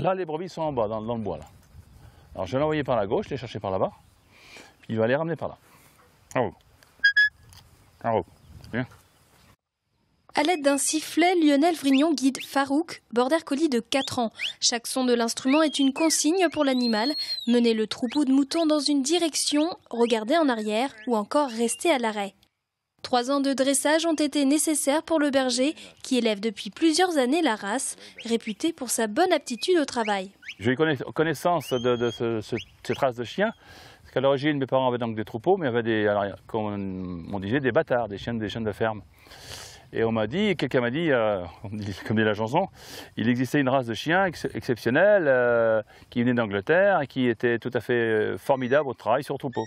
Là, les brebis sont en bas, dans, dans le bois. Alors je vais l'envoyer par la gauche, les chercher par là-bas. Il va les ramener par là. En haut. En haut. Bien. À l'aide d'un sifflet, Lionel Vrignon guide Farouk, border collie de 4 ans. Chaque son de l'instrument est une consigne pour l'animal. Mener le troupeau de moutons dans une direction, regarder en arrière ou encore rester à l'arrêt. Trois ans de dressage ont été nécessaires pour le berger, qui élève depuis plusieurs années la race, réputée pour sa bonne aptitude au travail. J'ai eu conna- connaissance de, de ce- ce- cette race de chiens. Parce qu'à l'origine, mes parents avaient donc des troupeaux, mais avaient des, comme on disait, des bâtards, des chiens, des chiens de ferme. Et on m'a dit, quelqu'un m'a dit, euh, comme dit la chanson, il existait une race de chiens ex- exceptionnelle euh, qui venait d'Angleterre et qui était tout à fait euh, formidable au travail sur troupeau.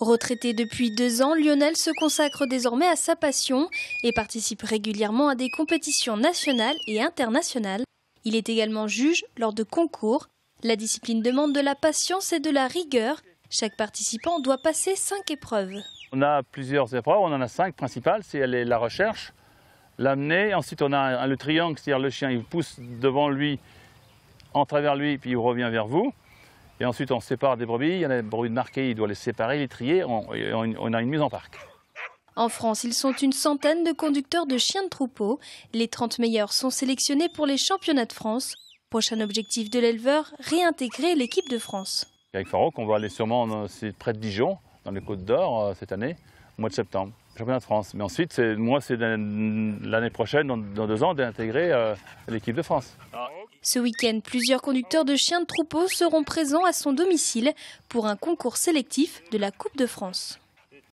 Retraité depuis deux ans, Lionel se consacre désormais à sa passion et participe régulièrement à des compétitions nationales et internationales. Il est également juge lors de concours. La discipline demande de la patience et de la rigueur. Chaque participant doit passer cinq épreuves. On a plusieurs épreuves, on en a cinq principales, c'est la recherche, l'amener, ensuite on a le triangle, c'est-à-dire le chien il pousse devant lui, en travers lui, puis il revient vers vous. Et ensuite on sépare des brebis, il y en a des brebis marquées, il doit les séparer, les trier, on, on- a une mise en parc. En France, ils sont une centaine de conducteurs de chiens de troupeau. Les 30 meilleurs sont sélectionnés pour les championnats de France. Prochain objectif de l'éleveur, réintégrer l'équipe de France. Avec Farouk, on va aller sûrement euh, près de Dijon, dans les Côtes d'Or, euh, cette année, au mois de septembre, championnat de France. Mais ensuite, moi, c'est l'année prochaine, dans, dans deux ans, d'intégrer euh, l'équipe de France. Ce week-end, plusieurs conducteurs de chiens de troupeau seront présents à son domicile pour un concours sélectif de la Coupe de France.